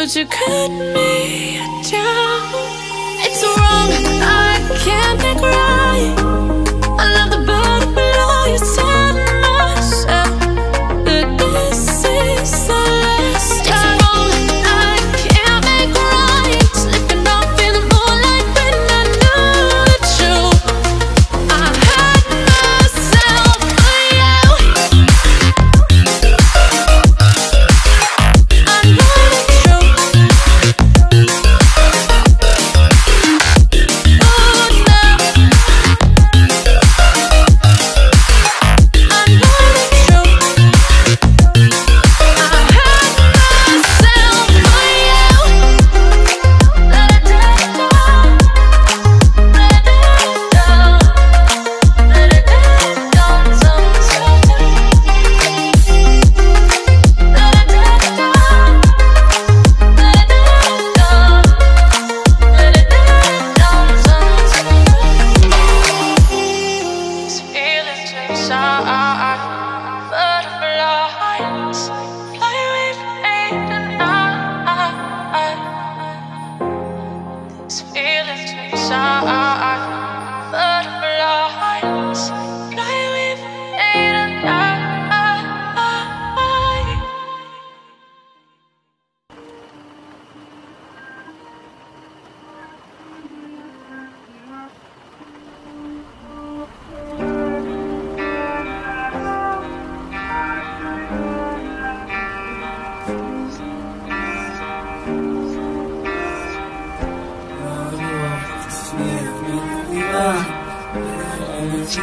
But you cut me down. It's wrong, I can't think right.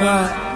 嗯。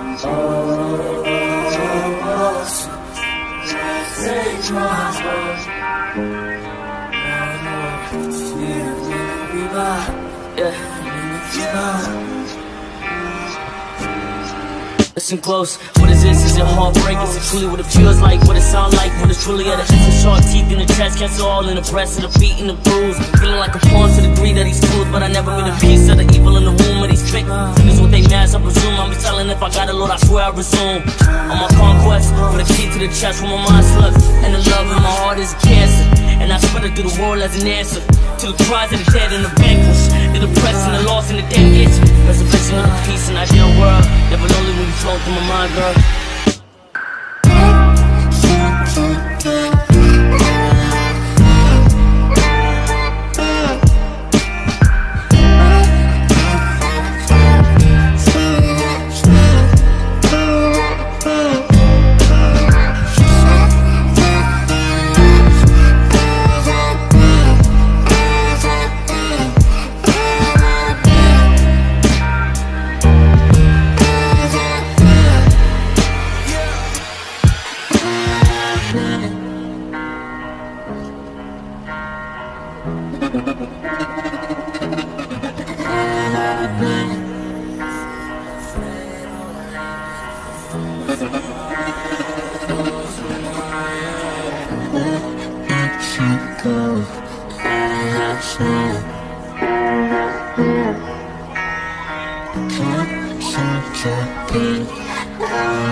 Listen close, what is this? Is it heartbreak? Is it truly what it feels like? What it sound like? What it's truly at a essence? Sharp teeth in the chest, cancer all in the breast of the beat and the bruise. Feeling like a pawn to the degree that he's smooth, but I never been a piece of the evil in the womb of these fake. Niggas with they mask, I presume. I'm be telling if I got a load, I swear I resume. On my conquest, for the key to the chest where my mind slugs. And the love in my heart is a cancer. And I spread it through the world as an answer to the cries of the dead and the vanquished, the depressed and the lost and the dead itch. Reservation of the peace and world. Lonely when you through my mind, girl. empty.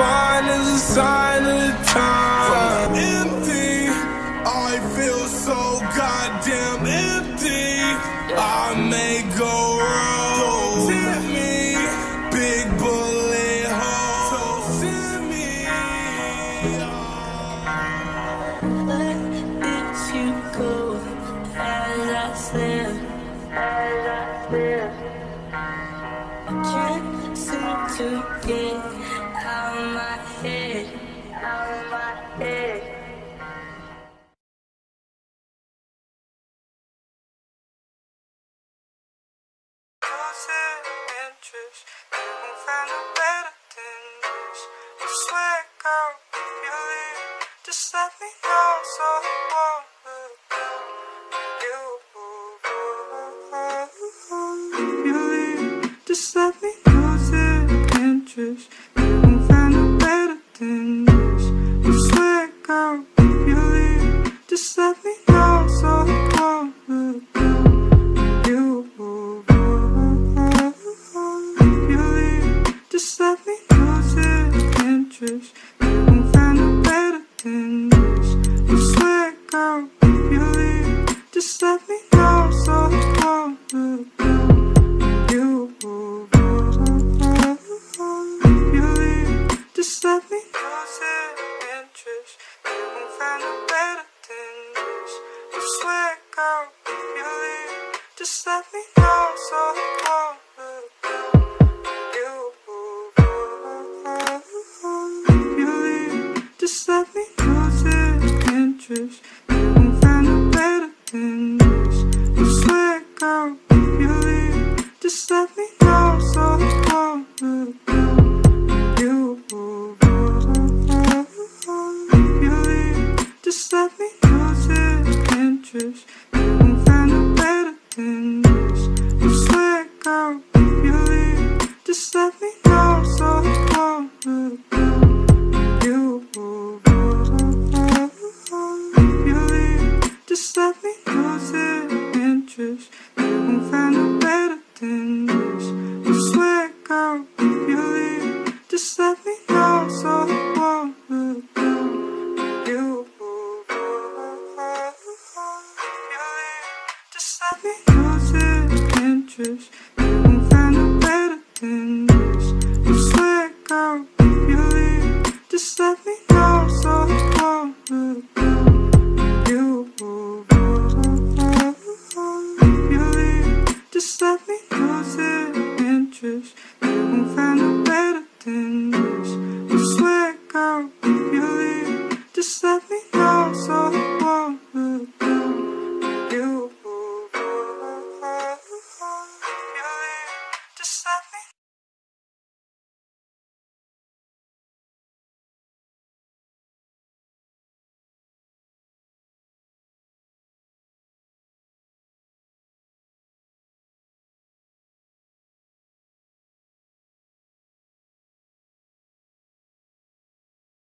find is a sign of the time. empty, oh, I feel so goddamn empty. I may go wrong. Tip me, big bullet hole. Send me. Where did you go as I slip? As I slip. I can't seem to get Just let me know so I won't look down you. If you leave, just let görüşürüz. I've been losing interest